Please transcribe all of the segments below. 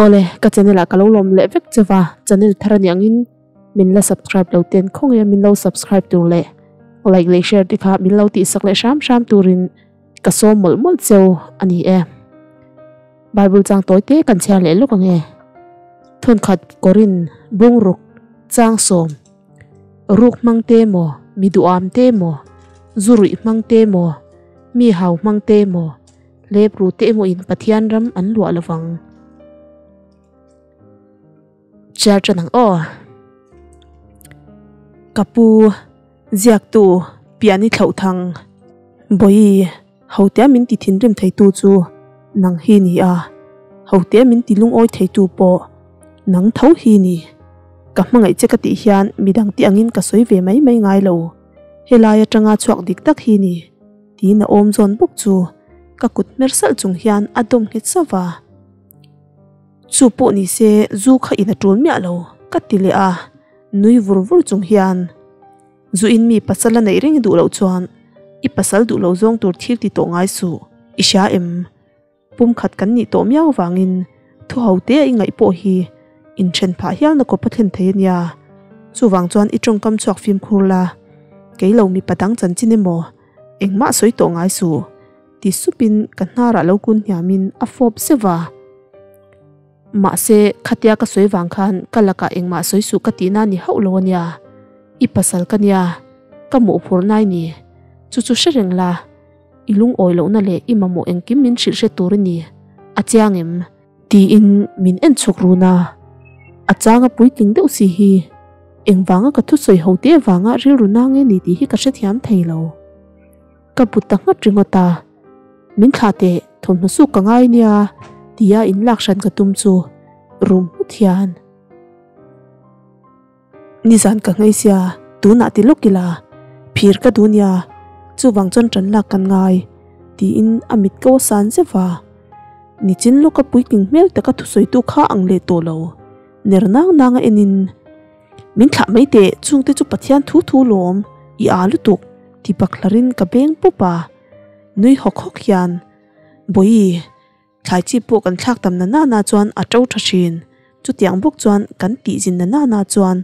ole ka channel a kalo lom le vek chewa channel tharan yangin min la subscribe lo ten. Khong ya min lo subscribe tu le. Like le share ti pha min lo ti sak le sham sham turin ka so mol mol cheu ani e. Bible chang toy te kan chha le lok nge. thon khat korin. Bung ruk. Chang som. Ruk mang te mo. Mi du am te mo. Zuri mang te mo. Mi hau mang te mo. Lep ru te mo in pathian ram an lua lawang. Cha chanang o kapu ziak tu piani thau thang boi hotia min ti thin rem thei tu chu nang hi ni Hậu hotia min ti lung oi thei tu po nang thấu hi ni ka mangai che ka ti hian midang ti angin ka soi ve mai mai ngai lo helaya tanga chuak dik tak hi ni ti na om zon buk chu ka kut mersal chung hian adom het sawa chu po ni se zu kha ina tun mi alo ka ti le a, nui vur vur chung hian. Zu in mi pasala nei ring du lo chuan. I pasal du lo zong tur thir ti to ngai su. I sha em. Pum khat kan ni to miaw wangin. Thu ho te i ngai po hi. In chen pha hial na ko pathen thein ya chu wang chuan i tong kam chok phim khurla keilo mi patang chan chine mo. Engma soi to ngai su. Ti supin kan hara lo kun hyamin a fop sewa ma se khatia ka soi wang khan kalaka engma soi su ka tina ni hau lo nia. I pasal ka nia. Ka mu phur nai ni. Chu chu shereng la. Ilung oi lo na le mà mamu eng kim min shil she tur ni. A chiang em. Ti in min en chuk ru na. A changa pui king deuh si hi. Eng wanga ka thu soi ho te wanga ril ru na nge ni ti hi ka she thiam thei lo. Ka putta nga tringota min khát thế thom nó su ka ngai nia. tia in lakshan ka tum chu. Rum thian. Nizan ka ngai sia tu na ti lokila phir ka dunya chu wang chon tran la kan ngai. Ti in amit ko san se wa. Ni chin lo ka pui king mel ta ka thu soi tu kha ang le to lo. Ner nang nang enin. Min kha mai te chung te chu pathian thu thu lom. I alu tuk. Ti paklarin ka beng popa nui hok hok hian boi thlai chi pu kan thlak tam na na na chuan a to tha thin chu tiang buk chuan kan ti jin na na na chuan.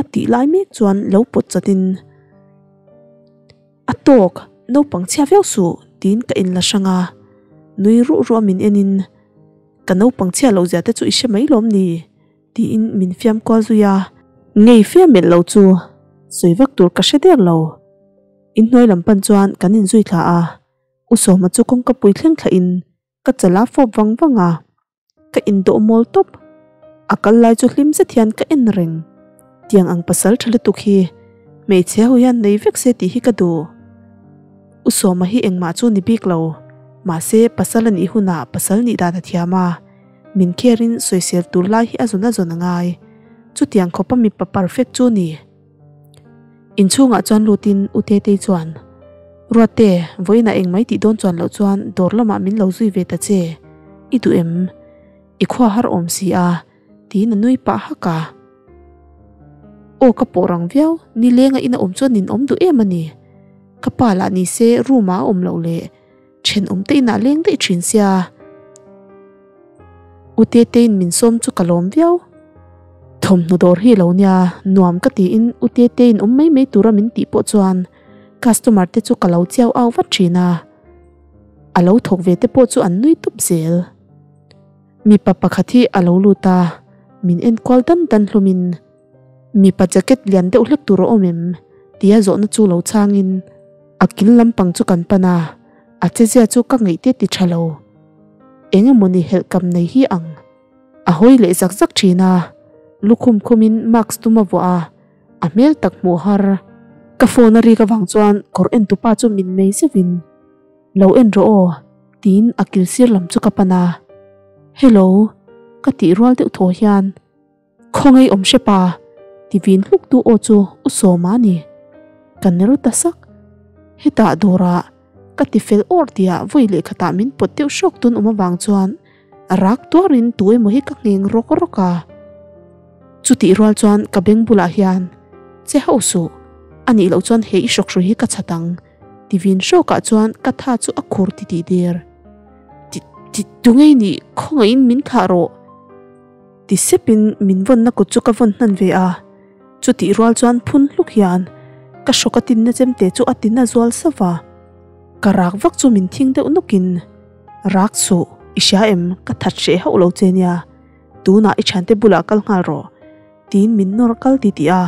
A ti lai mek chuan lo pot chatin a tok no pang chia veu su, tin ka in la sanga nui ru ru min enin. Ka no pang chia lo ja te chu ishe mai lom ni. Ti in min fiam ko zu ya. Ngei fiam min lo chu. Soi vak tur ka she dek lo. In noi lam pan chuan kan in zui thla a. U so ma chu kong ka pui thleng thla in ka chala fo wang wanga ka in do mol top akal lai chu hlim se thian ka en reng tiang ang pasal thale tu khi me che hu yan nei vek se ti hi ka du u ma hi eng ma chu ni bik lo ma se pasal ni huna pasal ni da da thiama min kherin soisel tur lai hi azuna zona ngai chu tiang khopa mi pa perfect chu ni in chunga chuan lutin ute te chuan ruate voina eng mai ti don chuan lo chuan dor lama min lo zui ve ta che i tu em i khwa har om si a ti na nui pa ha ka o ka porang viau ni lenga ina om chuan nin om du em ani ka pa la ni se ruma om lo le chen om te na leng de chin sia ute tein min som chu kalom viau thom nu dor hi lo nia nuam ka ti in ute tein om mai mai tura min ti po chuan customer te chu kalau chiao au wat thina alo thok ve te po chu an nui tup zel. Mi pa pakhathi alo luta min en kwal dan dan hlumin. Mi pa jacket lian de ulek tur omem. Tia zo na chu lo changin. Akil lampang chu kan pana a che zia chu ka ngei te ti thalo enga moni hel kam nei hi ang. A hoi le zak zak thina lukhum khumin max tuma wa a mel tak mu har ka phone ri ka wang chuan kor en tu pa chu min mei se vin. Lo en ro o tin akil sir lam chu ka pana hello, ka ti rwal te tho hian. Khongai om she pa. Ti vin hluk tu o chu u so ma ni. Kan ru ta sak. Heta dora ah, ka ti fel or tia ah, voi le khata min pot teu shok tun uma wang chuan. Rak tuarin tuai mo hi ka ngeng rok roka chu ti rwal chuan ka beng bula hian. Che hau su ani lo chuan he i shok ru hi ka chatang tivin show ah ka chuan ka tha chu a ti ti der. Ti ti tungei ni khonga in min kha ro. Ti sepin min von na ko chu ka von nan ve a chu ti rual chuan phun luk hian. Ka shoka tin na chem te chu atin na zual sawa ka rak vak chu min thing de unukin rak chu isha em ka that she ho lo chenia tu na i chante bula kal ngal ro. Tin min nor kal ti ti a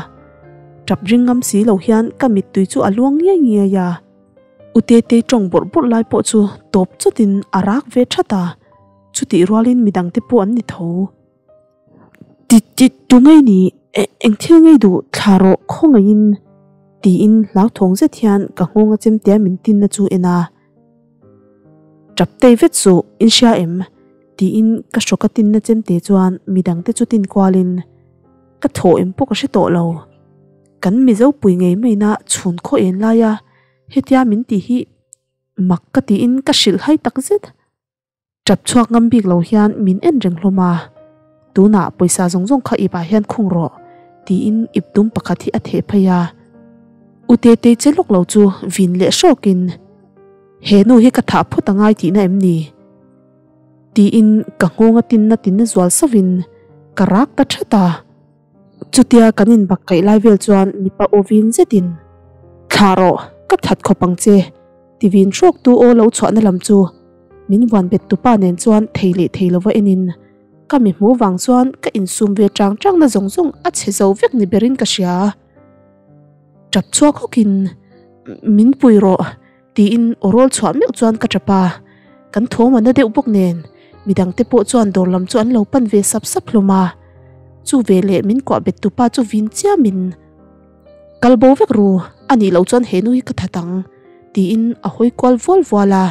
trap ringam si lo hian ka mit tui chu aluang nge nge ya. Ute te trong bor bor lai po chu top chutin arak à ve thata chuti rualin midang te po an ni tho ti ti tu anh ni eng thil ngai du tharo khong in. Ti in lau thong ze thian ka ngonga chem te min tin na chu ena chap te vet su in sha em. Ti in ka shoka tin na chem te chuan midang te chutin kwalin ka tho em po ka she to lo kan mi zo pui ngei mai na chhun kho en la ya. Hetia mình ti hi mak ka ti in ka shil hai tak zet. Chap chuak ngam bik lo hian min en reng hloma tuna poisa zong rong kha i ba hian khung ro. Ti in iptum pakhat hi a the phaya ute te chelok lo chu vin le shokin he nu hi ka tha phota ngai ti na em ni. Ti in ka ngonga tin na tin na zwal savin karak ta chutia kanin bak kai lai vel chuan mipa ovin zetin kharo ka that khopang che. Tivin shok tu o lo chwa lam chu. Min wan bet tu pa nen chuan theile theilowa enin. Ka mi mu wang chuan ka in sum ve tang tang na zong zong a che zo vek ni berin ka sia. Chap chua khokin min pui ro. Ti in orol chhuam mek chuan ka chapa kan thoma na deuh bok nen. Midang te po chuan dor lam chuan lo pan ve sap sap hloma chu ve le min kwa bet tu pa chu vin chia min. Kalbo vek ru ani lo chon he nui ka thatang ti in a hoi kwal vol wala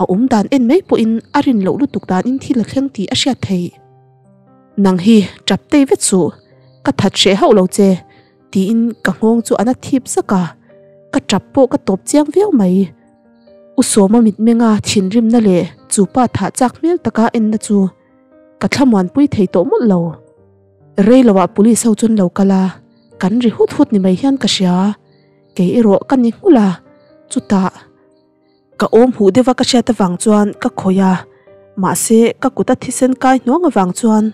a um dan en mei po in arin lo lu tuk dan in thi la kheng ti a sha thei. Nang hi chap te ve chu ka that she ho lo che ti in ka ngong chu ana thip saka ka. Chap po ka top chiang veo mai. U so ma mit menga thin rim na le. Chu pa tha chak mel taka en na chu ka thlamuan pui thei to mu lo reilawa police ho chun lo kala. Kan ri hut hut ni mai hian ka sia. Ke ero kan ni hula chuta. Ka om hu dewa ka sia ta wang chuan ka khoya. Ma se ka kuta thisen kai hnonga wang chuan.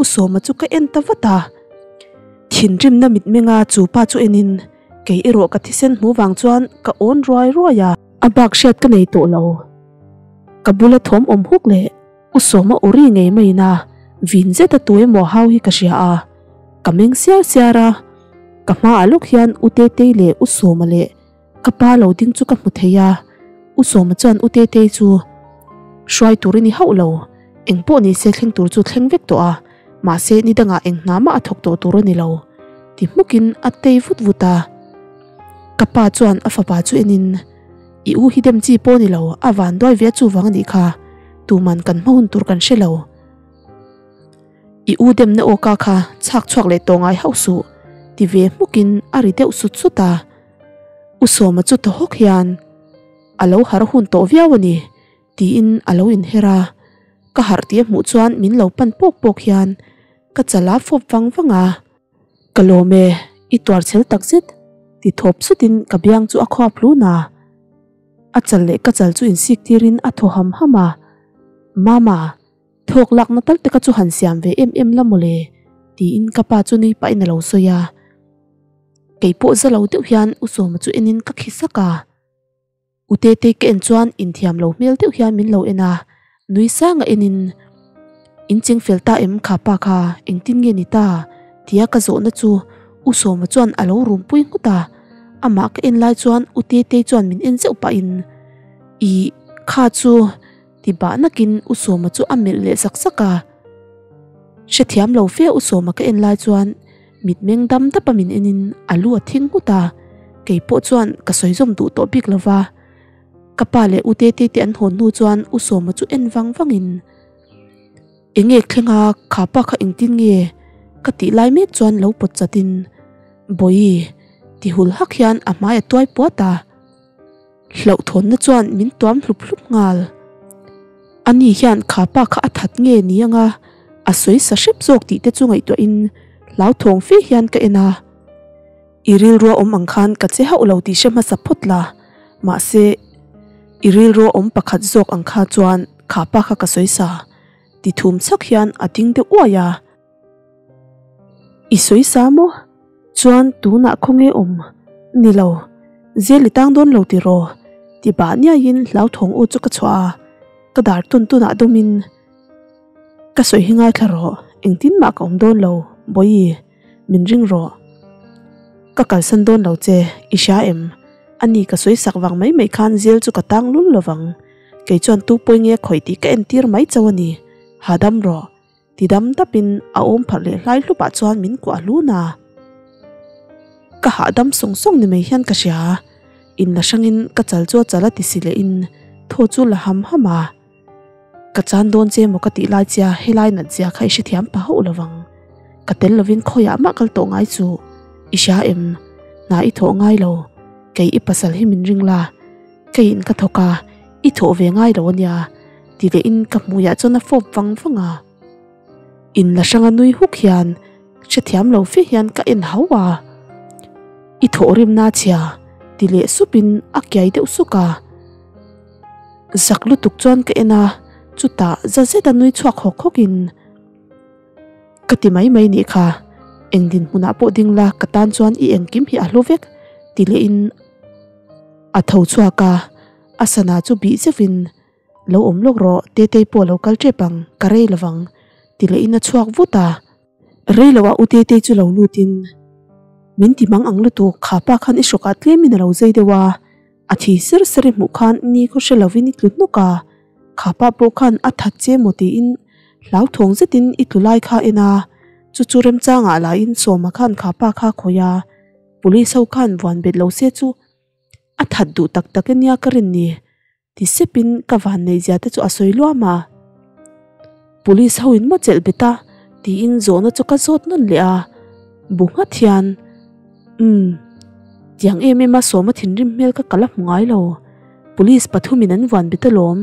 U so ma chu ka en ta wata. Thin rim na mit menga chu pa chu enin. Ke ero ka thisen mu wang chuan ka on roi roya abak shat ka nei to lo kabula thom om huk le. U so ma uri ngei mai na. Vin zeta tuwe mo hau hi ka a. Kameng siar siara kama ma hian ute te le u so le. Kapa lo ding chu ka mu theya u so chan ute te chu. Shwai turini hau lo. Eng po ni se thleng tur chu thleng vek to a. Ma se ni danga eng na ma athok to tur ni lo. Ti mukin a vut vuta kapa chuan a fa pa chu enin. I u hidem chi po ni lo. A van doi ve chu wang ni kha. Tu man kan mahun tur kan she lo. i u dem na oka kha chak chak le tongai hausu ti ve mukin ari deuh su chuta u soma chu to hok hian. Alo har hun to viawani ti in alo in hera. Ka har ti mu chuan min lo pan pok pok hian. Ka chala fop wang wanga kalome i twar chel takzet ti thop sutin ka biang chu a khwa plu na. Achal le ka chal chu in sik tirin a tho ham hama. Mama thok lak na tal te ka chu han siam ve em em lamole ti in ka pa chu ni pa in lo so ya. Kei po za lo deuh hian, u so ma chu enin ka khisaka à. ute te ke en chuan, in thiam lo mel deuh hian min lo ena à. nui sa nga enin in ching felta em kha pa kha eng tin nge ni ta. Tia ka zo na chu u so ma chuan alo à rum pui nguta ama ka en lai chuan ute te chuan min en zeu pa in. I kha chu thì bà nà kín u sô mà chú ma mệt lệ sắc sắc saka sẽ thiam lâu phía u sô mà cái en lai chuan. Mit meng dam ta pamin enin alu a thing huta ke po chuan ka soi zom du to bik lova kapa le ute te te an hon nu chuan u so ma chu en wang wangin enge khenga khapa kha ingtin nge. Ka ti lai mek chuan lo pot chatin boi, ti hul hak hian a mai toy pota hlo thon na chuan min tuam hlup hlup ngal. ani hian kha pa kha athat nge ni anga. A soi sa shrep zok ti te chungai to in. Lau thong fi hian ka ena. Iril ro om ang khan ka che ha ulo ti shema support la. Ma se. Iril ro om pakhat zok ang kha chuan kha pa kha ka soi sa. Ti thum chak hian ating te wa ya. I soi sa mo. Chuan tu na khonge om. Nilo zelitang don lo ti ro. Ti ba nya yin lau thong u chu ka chwa ka dar tun tu na domin ka soi hingai tharo engtin ma ka om don lo, boi min ring ro. Ka kal san don lo che isha em. Ani ka soi sak wang mai mai khan zel chu ka tang lul lawang ke chuan tu poi nge khoi ti ka en tir mai chawani hadam ro, ti dam tapin a om phar le hlai lu pa chuan min ko alu na. Ka hadam song song ni mai hian ka sha in la sangin ka chal chu chala ti sile in. Tho chu la ham hama ka chan don che mo ka ti lai chia, helai na chia khai shi thiam pa ho lawang ka tel lovin khoya ma kal to ngai chu. Isha em, na i tho ngai lo. Kei i pasal hi min ring la. Kei in ka thoka i tho ve ngai lo nya ti ve in ka mu ya chona fop wang wanga in la sanga nui huk hian che thiam lo fe hian ka en hawa i tho rim na chia, ti le supin a kyai de usuka zaklu tuk chuan ka ena chuta zaze da nui chua kho khokin kati mai mai ni kha engdin huna po ding la katan chuan i engkim hi a hlovek tile in a tho chua ka asana chu bi chevin lo om lok ro te te po lo kal tre pang kare lawang tile in a chuak vuta re lawa u te te chu lo lutin min ti mang ang lu tu kha pa khan i shoka tle min lo zai dewa athi sir sir mu khan ni ko shelovini tlut no ka khapa po khan a that che mo ti in lau thong ze tin i tulai kha ena. Chu chu rem cha nga la in soma khan khapa kha khoya. Police ho khan wan bet lo se chu a that du tak tak nia karin ni. Ti se ka van nei ja te chu asoi lo ma. Police ho in mo chel beta ti in zona chu ka zot non le a bunga thian hmm. um tiang em em a soma thin rim mel ka kala ngai lo. Police pathumin an wan beta lom.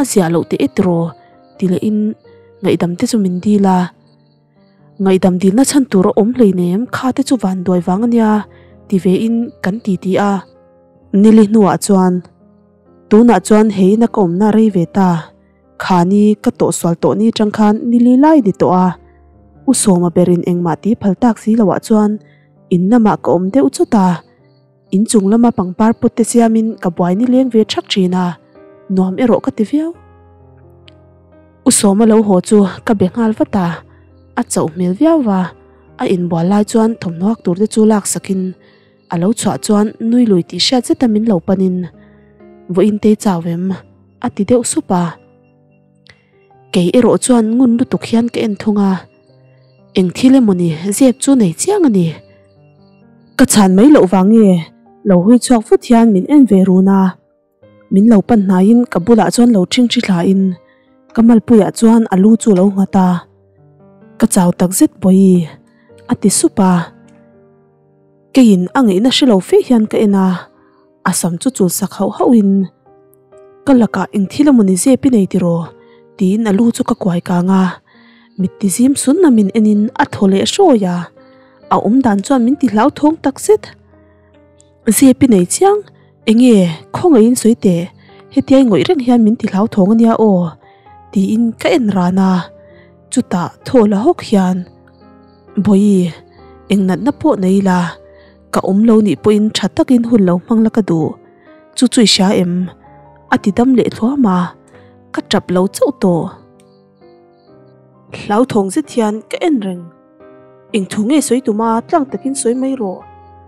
A zia lo te etro ti le in ngai dam te chu min di la. Ngai dam dil na chan tur om hlei nem kha te chu van doi wang ania ti ve in kan ti ti a. Nili nuwa chuan. Tu na chuan hei na kom na rei ve ta. Khani ka to swal to ni tang khan nili lai di to a. U soma berin engma ti phaltak si lawa chuan. In na ma ko om de u chuta in chung lama pangpar put te siamin ka buai ni leng ve thak thina nuam ero ka ti viau usoma lo ho chu ka be ngal vata a chau mil viau wa a in bwa lai chuan thom nok tur te chu lak sakin a lo chwa chuan nui lui ti sha che tamin lo panin vo in te chawem a ti deuh supa ke ero chuan ngun lu tuk hian ke en thunga eng thile moni zep chu nei chiang ani ka chan mai lo wangi lo hui chok fu thian min en ve ru na min lo pan na in kabula chuan lo thing thi thla in. Kamal puya chuan alu chu lo ngata ka chaw tak zet boi. Ati supa kein angai na shilo fe hian ka ena. Asam chu chul sak hau hau in. Kalaka ing thilamuni ze pi nei tiro tin alu chu ka kwai ka nga. Mit ti zim sun na min enin athole shoya a um dan chuan min ti hlau thong tak zet ze pi nei chiang. เองเอ๋ข้องเอินสวยเตะเฮตียงอยเร่งเฮียมินที่เหลาทองเนียโอตีอินก็เอ็นรานาจุดตาโทละหกเฮียนบอยเองนัดนับพวกนี่ละกะอมเลานี่ปอินชัดตักินหุ่นเลามังละกะดูจุดจุยชาเอ็มอติดำเละทัวมากะจับเลาเจ้าโตเหลาทองเสียเทียนก็เอ็นเร่งเองทุงเอสวยตัวมาตั้งตะกินสวยไม่รอ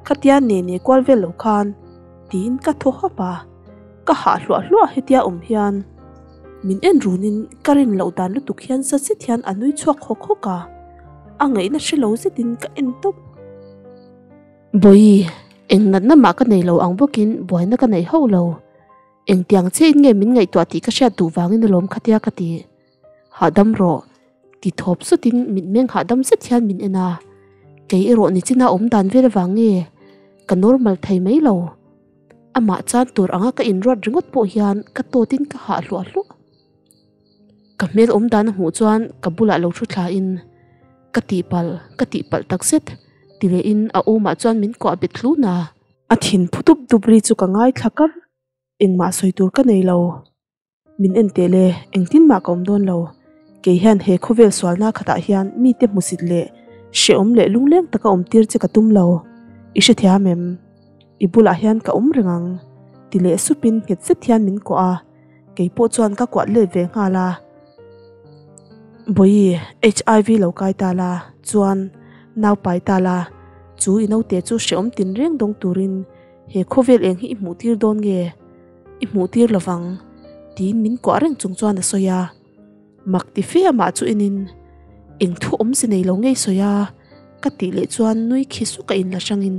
ขัดยานเนเนี่ยกวาดเวลเลาคัน tin ka thu ha pa ka ha lua lua hetia um hian. Min en runin karin lo dan lu tuk hian sa si thian anui chuak kho kho ka. Angai na shilo tin ka en top boi eng nan na ma ka nei lo ang bokin boi na ka nei ho lo. Eng tiang che nge min ngai to ti ka sha tu wangin lom khatia ka ti. Ha dam ro, ti thop su tin min meng ha dam se thian min ena. Ke e ro ni china om dan ve wangi e. ka normal thai mai lo ama chan tur anga ka in rod ringot po hian ka to tin ka ha hlu lu ka mel om dan hu chuan ka bula lo thu thla in. Ka ti pal, ka ti pal tak set. Tile in a oma chuan min ko abet lu na. A thin phutup dubri chu ka ngai thlakar engma soitur ka nei lo. Min en te tele engtin ma kom don lo. Ke hian he khovel swalna khata hian mi te musit le. She om le lung leng taka om tir che ka tum lo. Ishe she thia mem i bula hian ka um rengang ti le supin nget se thian min ko a ke po chuan ka kwa le ve nga la boi hiv lo kai ta la chuan nau pai ta la chu ino te chu sheom tin reng dong turin he khovel eng hi mu tir don nge i mu tir lawang tin min ko reng chung chuan a soya mak ti fe ma chu inin eng thu om si nei lo ngei soya ka ti le chuan nui khisu ka in la sangin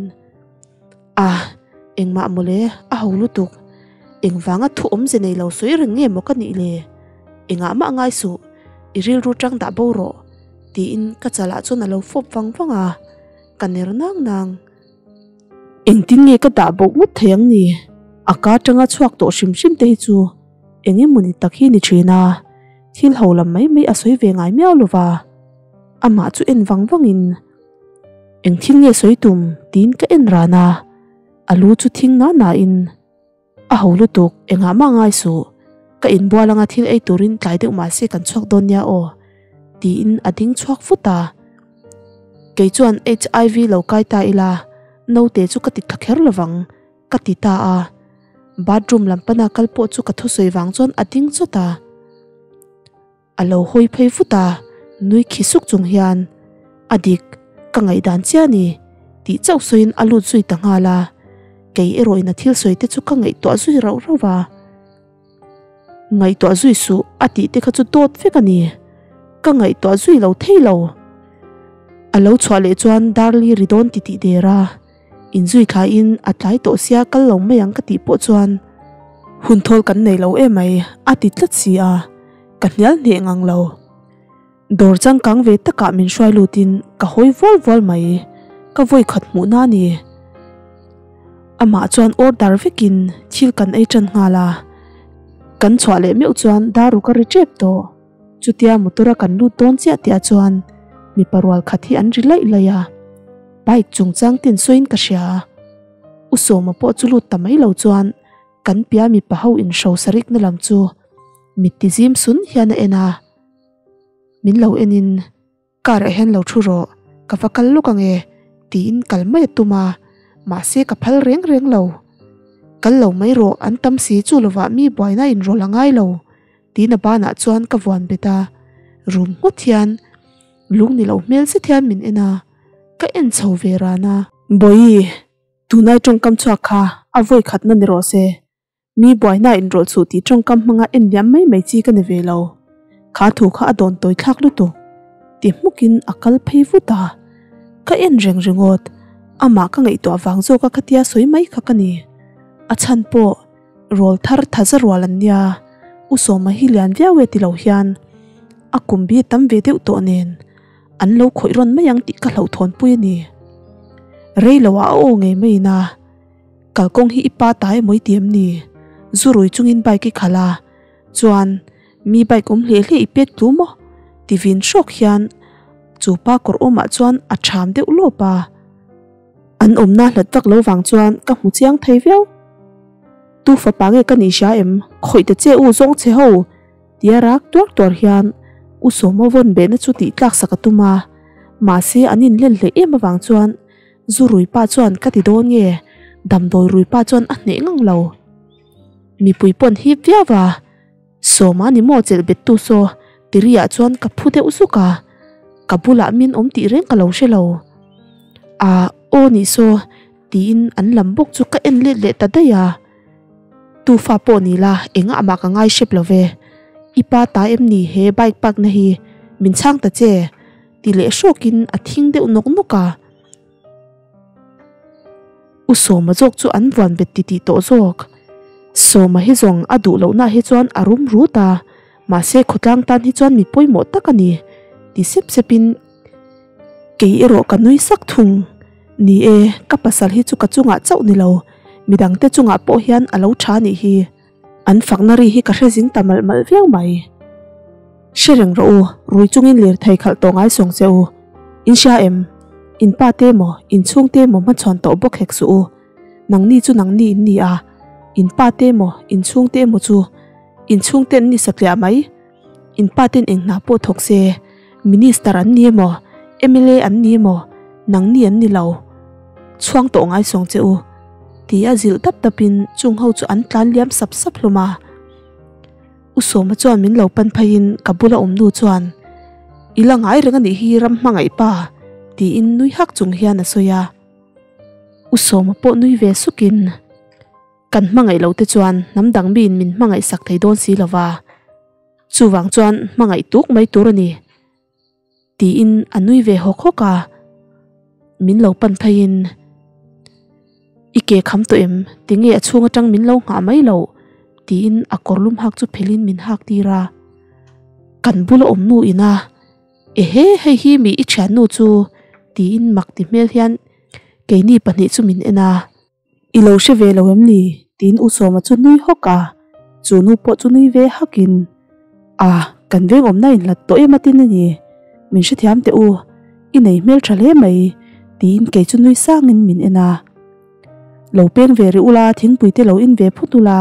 a eng ma à a ho lu tuk. Eng wanga thu om si nei lo soi reng nge mo ka ni le. Enga ma ngai su, i ril ru tang da bo ro. Ti in ka chala chuan a lo fop wang wanga cái ner nang nang. Eng tin nge ka da bo ngut theng ni. Aka tanga chuak to shim shim te chu. Engi e muni takhi ni thina thil ho lam mai mai a soi ve ngai miao lova ama chu en wang wang in. Eng thil nge soi tum tin ka en rana alu chu thing na na in a ho lu tuk enga ma ngai su ka in bua langa thil ei turin tlai deuh ma se kan chuak don o. Ti in ading chuak futa. Ke chuan hiv lo kai ta ila. No te chu ka ti thakher lawang ka ti ta a. Bathroom lampana kalpo chu ka thu soi wang chon ading chota alo hoi phei futa. Nui khisuk chung hian. Adik, ka ngai dan chia ni. Ti chau soin alu chui tanga la kei eroi na thil soi te chu ka ngày to zui rau rau wa. Ngai to zui su ati te kha chu tot fe ka ni ka ngai to zui lo thei lo alo chwa le chuan darli ridon ti ti de ra. In zui kha in atlai to sia kal lo mayang ka ti po chuan. Hun thol kan nei lo e mai, ati tlat si a. Ka hnial hne ngang lo dor chang kang ve taka min shwai lutin ka hoi vol vol mai. Ka voi khat mu na ni ama chuan order vekin thil kan ei chan nga la. Kan chwa le meu chuan daru ka reject to. Chutia motora kan lu ton chia tia chuan. Mi parwal khathi an ri lai laya bike chung chang tin soin ka sha usoma po chulu tamai lo chuan. Kan pia mi pahau in show sarik na lam chu. Mi tizim sun hian ena min lo enin kar hen lo thu ro. Ka fakal lukange tin kalmai tuma ma se ka phal reng reng lâu, kal lo mai ro an tam si chu lova mi boina in ro langai lo tin a bana chuan ka wan beta rum ngut hian lung ni mình mel se thian min ena ka en chho ve rana boi tunai trong kam chwa kha avoi khat na ni ro se mi boina in ro chu ti trong kam manga en liam mai mai chi ka ne ve lo kha thu kha adon toi thak lu tu ti mukin akal phei fu ta. Ka en reng rengot ama ka ngai to wangzo ka khatia soi mai kha ka kani achan po rol thar thazar walan nia. Uso ma hi lian via we ti lo hian. Akum bi tam ve deu to nen. An lo khoi ron ma yang ti ka lo thon pui ni. Rei wa o nge mai na. Kal kong hi ipa tai e moi tiam ni. Zurui chungin bai ki khala chuan mi bai kum hle hle ipet tu mo. Tivin shok hian. Chu pa kor oma chuan a tham deuh lo pa. An omna lật vak lâu vàng chuan các hmu chiang thấy veu tu fa bá nghe ka ni sha em khỏi te che u zong che ho tia rác tuar tuar hian u so mo von be na chu ti tlak sakatuma ma. An in lên lệ em vàng chuan dù rui pa chuan ka ti đôn nghe, đầm đôi rui pa chuan a hne ngang lâu. mi pui pon hi via và, số ma ni mo chel bet tu so tiria à chuan ka phu de usuka kabula min om ti reng ka lo she lo a o ni so tin an bốc chú cái en le le ta đây à? tu Pha po ni la enga ama ka ngai ship lo ve ipa ta em ni he bike park na hi min chang ta che ti le shokin a thing de unok noka u so ma jok chu an wan bet ti ti to jok so ma hi zong adu lo na hi chuan arum ru ta ma se khotlang tan hi chuan mi poi mo takani ti sep sepin ke ero kanui sak thung ni e kapasal hi chu ka chunga chau ni lo. Midang te chunga po hian alo tha ni hi. An faknari hi ka hrezing tamal mal veng mai. Shereng ro rui chungin lir thai khal tongai song cheu in sha em, in pa te mo, in chung te mo ma chon to bok hek su nang ni chu nang ni ni a. In pa te mo, in chung te mo chu. In chung ten ni satlia mai. In pa ten eng na po thok se. Minister an ni mo emile an ni mo. Nang ni an ni lo chuang to ngai song che u ti a zil tap tapin chung ho chu an tlan liam sap sap hluma u so ma chuan min lo pan phain kabula um nu chuan. Ilang ai renga ni hi ram mangai pa. Ti in nui hak chung hian a. Soya u so ma po nui ve sukin kan mangai lo te chuan nam dang bin min mangai sak thei don si lawa chuwang chuan mangai tuk mai tur ani. Ti in anui ve hok hoka min lo pan phain ike kham to em tinge achunga tang min lo nga mai lo tin a korlum hak chu phelin min hak ti ra. Kan bula om nu ina ê he he hi mi i chan nu chu tin mak ti mel hian ke ni pani chu min ena i lo she ve lo em ni tin u so ma chu nui hoka chu nu po chu nui ve hakin a kan ve om na in la to em atin ni min she thiam te u. I nei mel thale mai tin ke chu nui sang in min ena lo pen ve ri ula thing pui te lo in ve phutula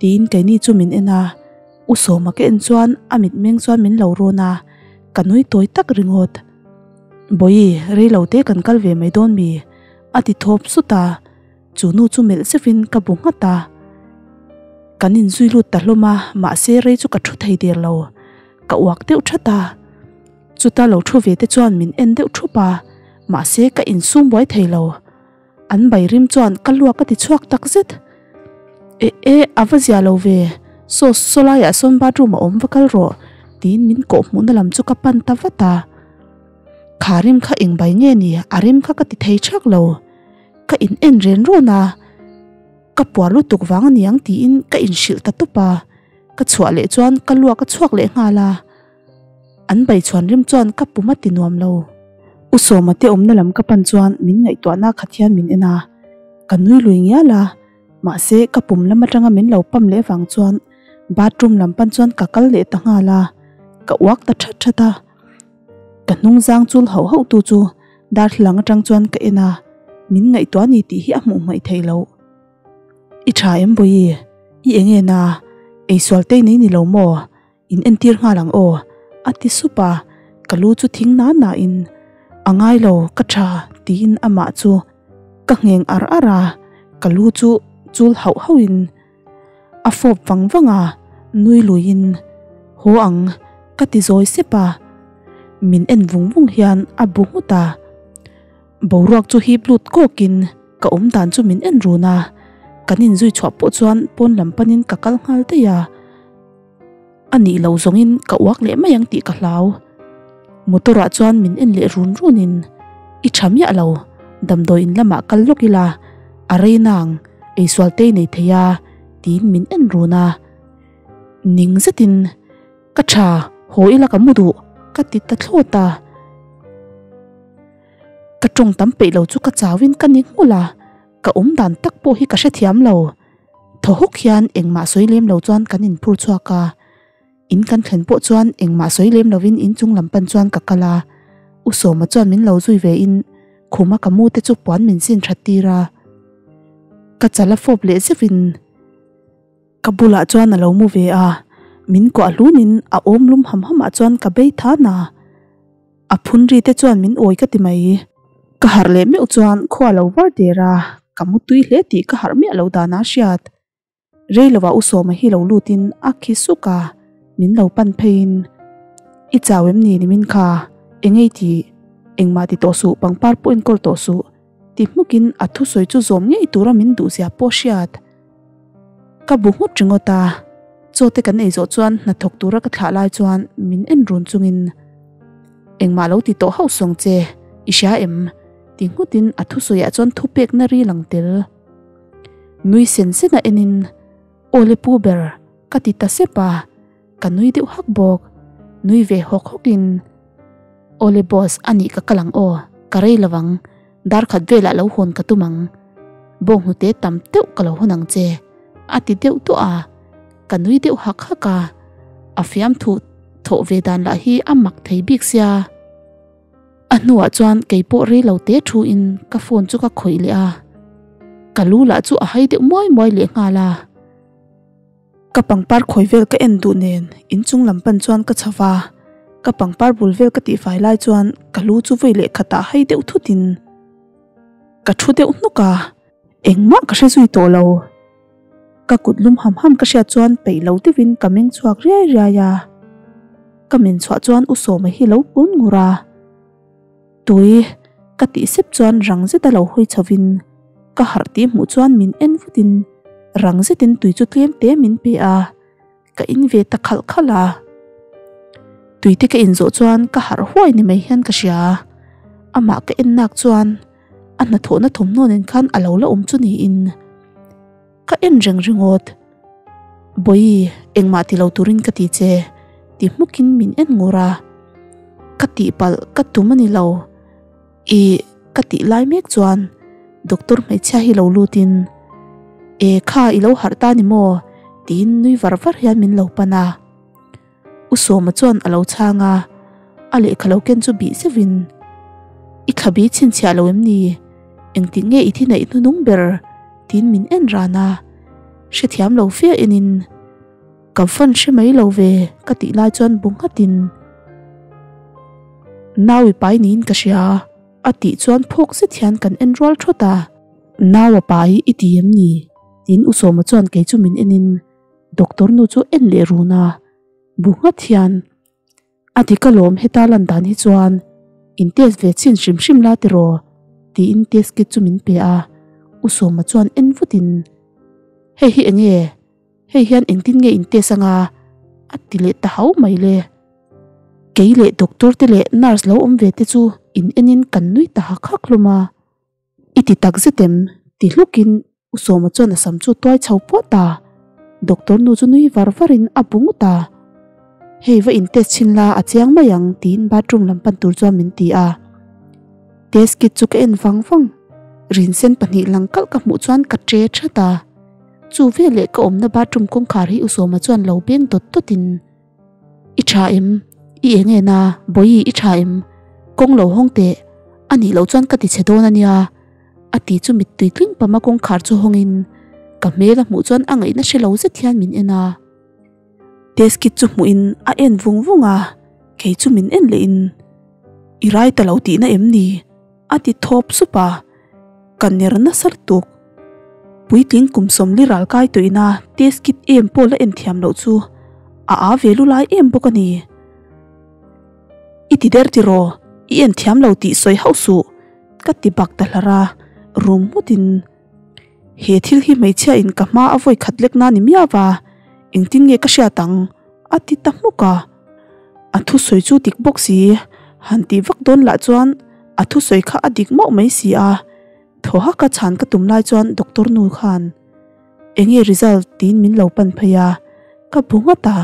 tin ke ni chu min ena. U so ma ke en chuan amit meng chuan min lo ro na. Kanui toy tak ringot boi re lo te kan kal ve mai don mi ati thop su ta. Chu nu chu mel se fin ka bu nga ta. Kanin zui lu ta hloma ma se re chu ka thu thei der lo ka wak te utha ta. Chu ta lo thu ve te chuan min en de thu pa. Ma se ka in sum boi thei lo an bai rim chuan kalua ka ti chuak tak zet e e avazia lo ve. So lai à son ba ru om vakal ro. Tin min ko muốn na lam chu ka pan ta vata. Kharim kha ing bai nge ni arim kha ka ti thei chak lo. Ka in en ren ro na. Ka puar lu tuk wang niang ti in, ka in shil ta tupa. ka chua le chuan, ka lua ka chuak le nga la. An bai chuan rim chuan ka puma ti nuam lo. uso mate omna lam ka pan chuan min ngai to na khathian min ena. Kanui luing ya la ma se ka pum lam atanga min lo pam le wang chuan. Bathroom lam pan chuan kakal le ta nga la. Ka wak ta tha tha ta. Ka nung jang chul ho ho tu chu. Dar hlang tang chuan ka ena. Min ngai to ni ti hi a mu mai thei lo. I tha em boi i enge na ei sol te nei ni lo mo. In entir nga lang o. Ati supa kalu chu thing na na in. Angai lo ka tha tin ama chu ka ngeng ar ara kalu chu chul hau hauin a fop wang wanga nui luin ho ang, ka ti zoi sepa min en vung vung hian a bungu ta. Boruak chu hi blut ko kin ka um dan chu min en runa kanin zui chwa po chuan pon lam panin ka kal ngal te ya. Ani lo zongin ka wak le mayang ti ka hlau motora chuan min en le run runin i tham ya lo damdo in lama kal lokila areinang ei swalte nei theya tin min en runa ning zatin ka tha hoila ka mudu, ka ti ta thlota ka tong tam pe lo chu ka chawin ka ni ngula, ka um dan tak po hi ka she thiam lo. Tho hok hian engma soilem lo chuan kanin phur chua ka in kan thlen po chuan engma soilem lovin in chung lampan chuan kakala u so ma chuan min lo zui ve in. Khuma kamu te chu puan min sin thati ra. Ka chala fop le zevin kabula chuan alo mu ve a. Min ko alunin a om lum ham ham a chuan ka bei tha na. A phun ri te chuan min oi ka ti mai. Ka har le me chuan khwa lo war de ra. Kamu tui hle ti ka har me lo da na shiat reilowa u so ma hi lo lutin a khi suka min lo pan phein i chawem ni ni min kha engei ti engma ti to su pangpar puin kol to su. Ti mukin athu soi chu zom nge tura min du sia po shiat ka bu mu chingota chote kan ei zo chuan na thok tura ka thla lai chuan min en run chungin. Engma lo ti to hau song che isha em. Ti ngutin athu soya a chuan thu pek na ri lang tel. Nui sen se na enin ole pu ber ka ti ta se pa ka nui deuh hak bawk nui ve hawk hawkin ole boss, ani ka kalang o. Karei lawang. Dar khat vela lo hon ka tumang. Bong hu te tam teuh ka lo hunang che. Ati deuh tu a. Ka nui deuh hak haka. Afiam thu tho ve dan la hi amak thei bik sia. Anua chuan keipo re lo te thu in. Ka phone chu ka khoi le a. Kalu la chu a hai de moi moi le nga la ka pangpar khoi vel ka en du nen. In chung lam pan chuan ka chawa ka pangpar bulvel ka ti fai lai chuan ka lu chu voi le khata hei deuh thutin ka thu deuh nuka engma ka hre zui to lo ka kutlum ham ham ka sha chuan pei lo ti vin ka meng chuak ria ria ya ka min chwa chuan u so mai hi lo pun ngura tui, ka ti sep chuan rang zeta lo hoi chavin ka har ti mu chuan min en futin rangze tin tui chu tlem te min pe a. Ka in ve ta khal khala tui te ka in zo chuan ka har huai ni mai hian ka sia ama ka in nak chuan an na tho na thum non en khan alo la um chu ni in. Ka en reng ringot boi engma ti lo turin ka ti che. Ti mukin min en ngora ka ti pal ka tumani lo. I ka ti lai mek chuan doctor mai cha hi lo lutin e kha i lo har ta ni mo. Tin nui var var hian min lo pana u so ma chon alo changa. Ale khalo ken chu bi se win i khabi chin chia lo em ni. Eng ti nge i thi nei nu nung ber. Tin min en rana she thiam lo fe enin. Ka fan she mai lo ve. Ka ti lai chon bung hatin nawi pai nin ka sia. Ati chuan phok se thian kan enroll thota. Nawa pai i ti em ni. tin u soma chuan ke chu min enin. Doctor nu chu en le runa bunga thian. Ati kalom heta lan dan hi chuan. In test ve chin shim shim la te ro. Ti in test ke chu min pe a. U soma chuan en vutin he hi enge. He hian engtin nge in te sanga ati le ta hau mai le. Keile doctor te le nurse lo om ve te chu. In enin kan nui ta khakluma iti takzetem ti hlukin usoma chona samchu toy chhau po ta. Doctor nu chu nui war war apung ta. Heiwa in test chin la achiang mayang tin bathroom lam pan tur chuam min ti a. Test kit chu ka en wang wang rin sen pani langkal ka mu chuan ka tre tha ta. Chu ve le ka om na bathroom kong khar hi usoma chuan lo beng dot tot in. I tha em i enge na boi i tha em. Kong lo hong te ani lo chuan ka ti chedon ania ati chu mit tui tling pama kong khar chu hongin ka mela mu chuan angai na shelo ze thian min ena. Tes kit chu mu in a en vung vunga ke chu min en le in. Irai ta lo ti na em ni. Ati thop su supa kanner na sar tuk. Pui tling kum som li ral kai to ina tes kit em pola en thiam lo chu. A a velu lai em bokani iti der ti ro. I en thiam lo ti soi hausu ka ti bak ta lara romutin he thil hi mai meichia in ka hma avoi khatlek na ni mia wa miawa engtin nge ka sha tang ati ta muka athu soi chu tik box si han ti vak don la chuan athu soi kha adik mo mai si a tho ha ka chan ka tum lai chuan doctor nu khan enge result tin min lo pan phaya ka bunga ta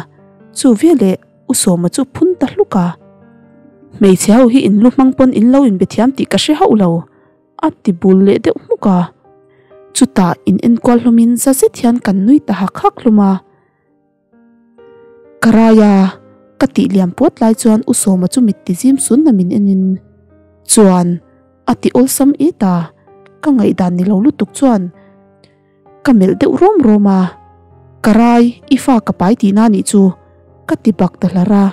chu vele usoma chu phun ta hluka meichia hi in lu mang pon in lo in bethiam ti ka she hau lo ati bul le de umuka chuta in en kwal hlumin sa se thian kan nui ta ha khak luma. Karaya kati liam pot lai chuan usoma chu mit ti jim sun namin enin chuan ati olsam eta ka ngai dan ni lo lutuk chuan. Kamel de rom roma. Karai ifa kapai ti na ni chu. Kati bak ta lara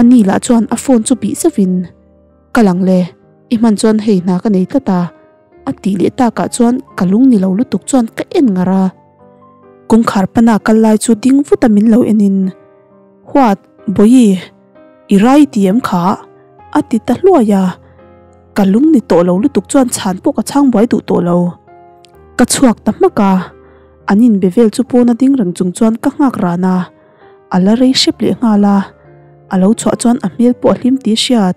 ani la chuan a phone chu bi sevin kalang le. iman chuan hei na ka nei ta a ti le ta ka chuan kalung ni lo lu tuk chuan ka en ngara kung khar pana kal lai chu ding vutamin lo enin huat boyi e. irai tiam kha. A ti ta hlua ya. Kalung ni to lo lu tuk chuan chan po ka chang bai du to lo. Ka chuak ta maka anin bevel chu po na ding rang chung chuan ka ngak rana ala rei shep le nga la. Alo chwa chuan a mel po hlim ti shiat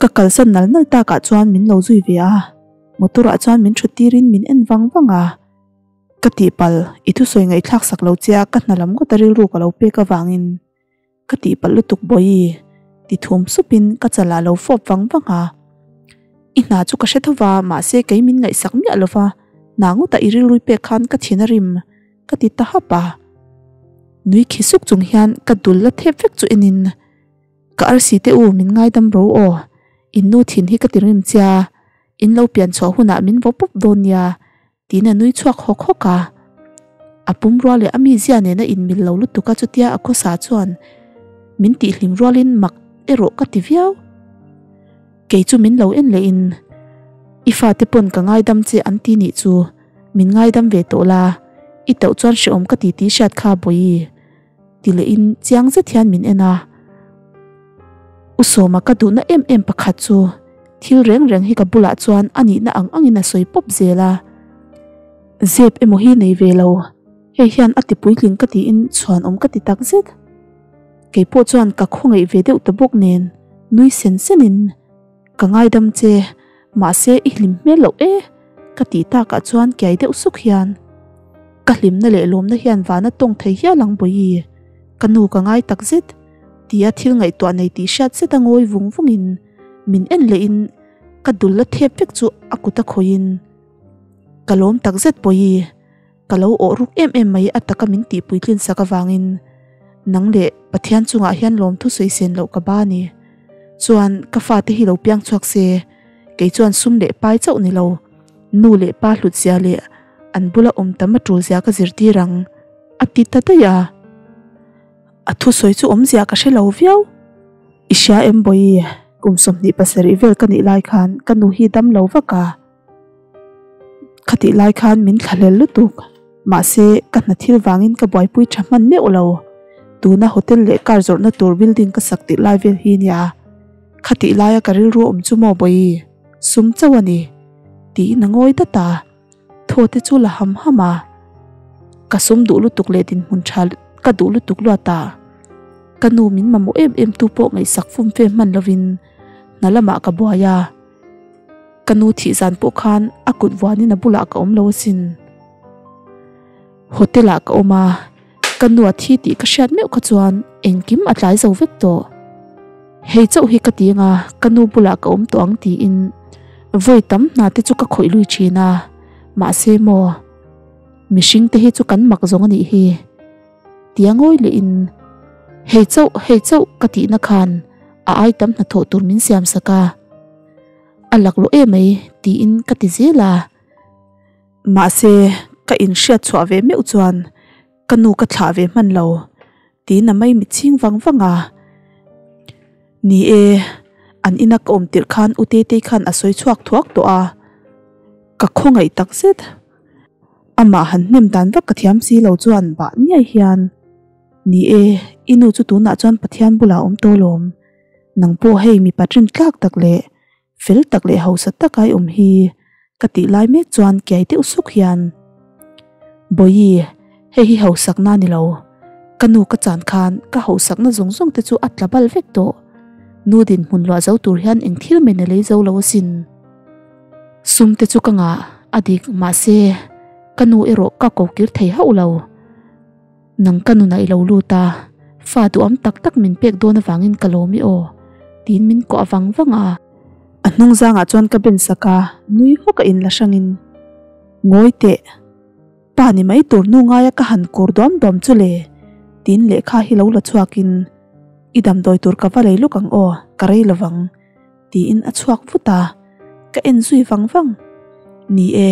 ka kalsan nal nal ta ka chuan min lo zui ve a motora chuan min thutirin min en wang wanga ka ti pal ithu soi ngai thlak sak lo chia ka hnalam ko taril ru ka lo pe ka wangin ka ti pal cái boi ti thum supin ka chala lo fop wang chú i na chu ka shethawa ma se kai min ngai sak mi alova nangu ta iril rui pe khan ka thinarim ka ti ta hapa nui khisuk chung hian ka dul la thep vek chu enin ka ar si te u min ngai dam ro o in nu thin hi ka tirim chia in lo pian chaw huna min vo pup don ya. Tina nui chuak hok hoka apum ro le ami zia ne na in mil lo lu tuka chutia akho sa chuan. Min ti hlim rualin mak ero ka ti viau. Ke chu min lo en le in. Ifa te pon ka ngai dam che an ti ni chu. Min ngai dam ve to la. I tau chuan shi om ka ti ti shat kha boi. Ti le in chiang ze thian min ena usoma ka du na em em pakhat chu. Thil reng reng hi ka bula chuan ani na ang angina soi pop zela. Zep emo hi nei ve lo. He hian ati puitling ka ti in chuan om ka ti tak zet. Ke po chuan ka khongai ve deuh ta bok nen. Nui sen senin ka ngai dam che, ma se i hlim mel lo e. Ka ti ta ka chuan kiai deuh suk hian. Ka hlim na le lom na hian vana tong thei hia lang boi ka nu ka ngai tak zet. tia thil ngai to nei ti sha che ta ngoi vung vung in. Min en le in ka dul la thep pek chu akuta khoin kalom tak zet poi kalo o ruk em em mai ataka min ti puitlin saka wangin nang le pathian chunga hian lom thu sei sen lo ka ba ni. Chuan ka fa te hi lo piang chuak se ke chuan sum le pai chau ni lo. Nu le pa hlut sia le an bula om tam tru zia ka zirti rang. Ati tataya athu soi chu om zia ka she lo viau. Isha em boi kum som ni pasari vel ka ni lai khan kanu hi dam lo waka khati lai khan min thalel lu tuk ma se ka na thil wangin ka boy pui thaman me ulo tuna hotel le kar zor na tur building ka sakti lai vel hi nia khati lai ka ril ru om chu mo boi. Sum chawani. Ti nangoi ta ta. Thote chu la ham hama. Kasum du lu tuk le din mun thal ka du lu tuk lu ta ah. ka nu min ma mo em em tu po ngai sak fum fe man lovin nalama ka boya kanu thi zan po khan akut wani na bula ka om lo sin. Hotela ka oma ah. kanu a thi ti ka shat me ka chuan ở atlai zo vek to. Hei chau hi ka ti nga ah, kanu bula ka om to ang ti in. Voi tam na te chu ka khoi lui china ma se mo. Mishing te hi chu kan mak zong ani hi tiangoi le in hei chau hei chau ka ti na khan, a ai tam na tho tur min siam saka. Alak lo em ấy ti in ka ti zela. Ma se, ka in sha chwa ve meu chuan kanu ka thla ve man lo. Ti na mai mi ching wang wanga ni e an inak om tir khan ute te khan asoi chuak thuak to a ka khongai tak zet. Ama han nem dan va ka thiam si lo chuan ba nia hian ni e inu chu tu na chuan pathian bula om to lom nang po hei mi patrin tlak tak le, fel tak le ho sa takai om hi. Kati lai me chuan kyai te usuk hian. Boi hei hi ho sak na ni lo. Kanu ka chan khan, ka ho sak na zong zong te chu atla bal vek to. Nu din hun lo zo tur hian eng thil me ne le zo lo sin. Sum te chu ka nga, adik ma se. Kanu ero ka ko e kir thei ha ulo nang kanu na ilo lu fa du am tak tak min pek do na wangin kalomi o. Tin min ko awang wanga a. Hnung zanga chuan ka ben saka nui ho ka in la sangin ngoi te. Pa ni mai tur nu nga ya ka han kur dom dom chule tin le kha hi lo la chuakin. Idam doi tur ka valei lukang o. Karei lawang ti in a chuak vuta. Ka en zui wang wang ni e.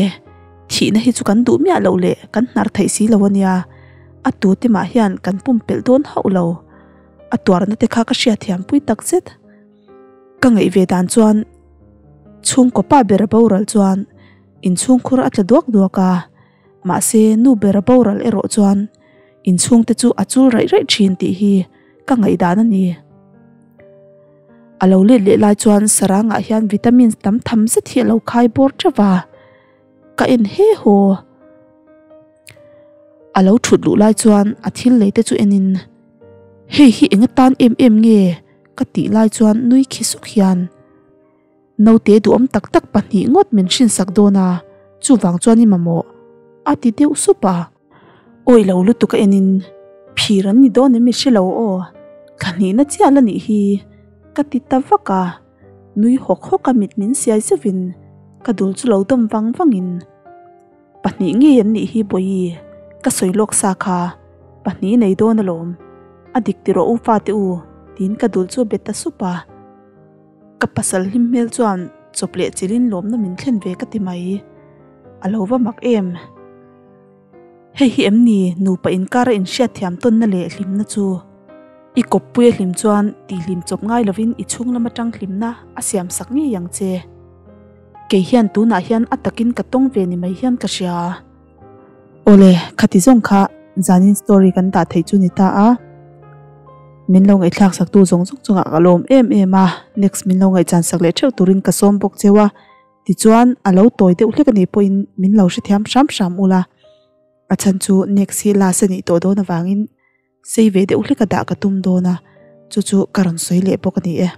Thi na hi chu kan du mia lo le. Kan nar thai si lawania a tu te ma hian kan pum pel don ho lo. A tuar na te kha ka sia thiam pui tak set ka ngei ve dan chuan. Chung ko pa ber boral chuan. In chung khur atla duak duaka ma se nu ber boral ero chuan. In chung te chu achul rai rai thin ti hi. Ka ngai dan ani. Alo le le lai chuan saranga hian vitamin tam tham se thi lo khai bor chawa ka in he ho. alo thut lu lai chuan a thil le te chu enin. Hei hi enga tan em em nge. Ka ti lai chuan nui khi suk hian. No te du om tak tak pahni ngot min shin sak dona chu wang chuan i mamo a ti te usupa oi lo lu tu ka enin. Phiran ni don mi shilo o. Kani na chi ala ni hi. Ka ti ta waka nui hok hok ka mit min siai sevin ka dul chu lo dom wang wangin pahni nge yan ni hi boi. ก็สวยลกสาขาปนี้ในโดนลมอดิกติโรอุฟาติอูดินกระดูลจวเบ็ดตสุปากับปัสลิมเมลจวนจบเละจิลินลมน้ำมินเคลนเวกติไม่อโลว่ามักเอ็มเฮฮิเมนี่นูปะอินการอินเชียที่อัมต้นนั่นเละลิมนะจูอีกบปุยลิมจวนตีลิมจบง่ายลวินอีชุ่งละมาจังลิมนะอาเสียมสักนี่ยังเจเกี่ยนตัวน่าฮียนอัตตะกินกระต้องเวนิไม่เฮียนกระเชีย ole, khati zong kha, zanin story kan ta thei chu ni ta a. Min lo ngai thlak sak tu zong zong chunga kalom em em a. Next min lo ngai chan sak le theu turin ka som bok chewa ti chuan alo toy te uhlek ani po in min lo shi thiam sham sham ula a chan chu next hi la se ni to do na wangin. Sei ve de uhlek da ka tum do na. Chu chu karon soi le bok ani e.